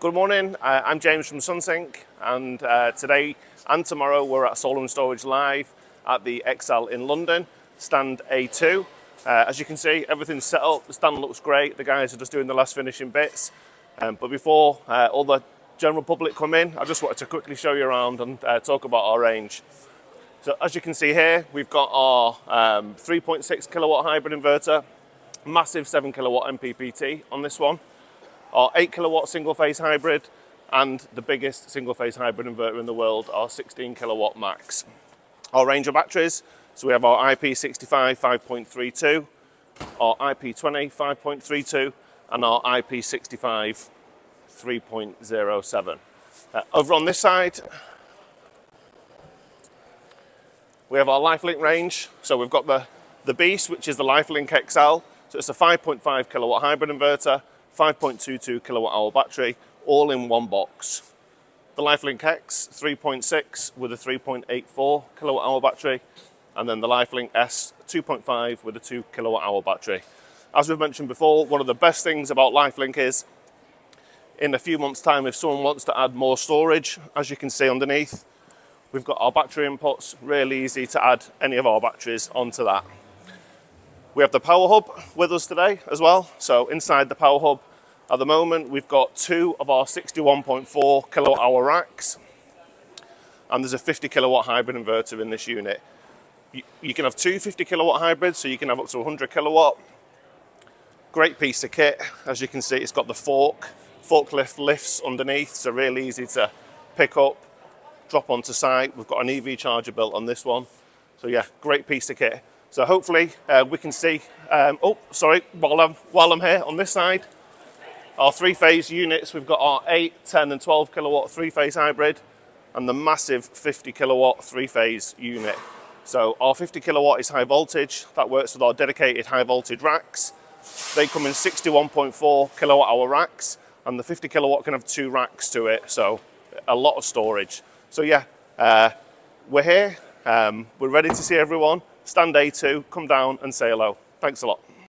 Good morning, uh, I'm James from Sunsynk and uh, today and tomorrow we're at Solar and Storage Live at the Excel in London, stand A2. Uh, as you can see, everything's set up, the stand looks great, the guys are just doing the last finishing bits. Um, but before uh, all the general public come in, I just wanted to quickly show you around and uh, talk about our range. So as you can see here, we've got our um, 3.6 kilowatt hybrid inverter, massive 7 kilowatt MPPT on this one our 8 kilowatt single phase hybrid and the biggest single phase hybrid inverter in the world, our 16 kilowatt max. Our range of batteries, so we have our IP65 5.32, our IP20 5.32 and our IP65 3.07. Uh, over on this side, we have our Lifelynk range. So we've got the, the Beast, which is the Lifelynk XL. So it's a 5.5 kilowatt hybrid inverter 5.22 kilowatt hour battery, all in one box. The Lifelynk X 3.6 with a 3.84 kilowatt hour battery, and then the Lifelynk S 2.5 with a 2 kilowatt hour battery. As we've mentioned before, one of the best things about Lifelynk is in a few months' time, if someone wants to add more storage, as you can see underneath, we've got our battery inputs, really easy to add any of our batteries onto that. We have the power hub with us today as well. So inside the power hub at the moment, we've got two of our 61.4 kilowatt hour racks. And there's a 50 kilowatt hybrid inverter in this unit. You, can have two 50 kilowatt hybrids, so you can have up to 100 kilowatt. Great piece of kit. As you can see, it's got the fork, forklift lifts underneath, so really easy to pick up, drop onto site. We've got an EV charger built on this one. So yeah, great piece of kit. So hopefully uh, we can see, um, oh, sorry, while I'm, while I'm here on this side, our three-phase units, we've got our 8, 10 and 12 kilowatt three-phase hybrid and the massive 50 kilowatt three-phase unit. So our 50 kilowatt is high voltage, that works with our dedicated high voltage racks. They come in 61.4 kilowatt hour racks and the 50 kilowatt can have two racks to it, so a lot of storage. So yeah, uh, we're here, um, we're ready to see everyone stand A2, come down and say hello. Thanks a lot.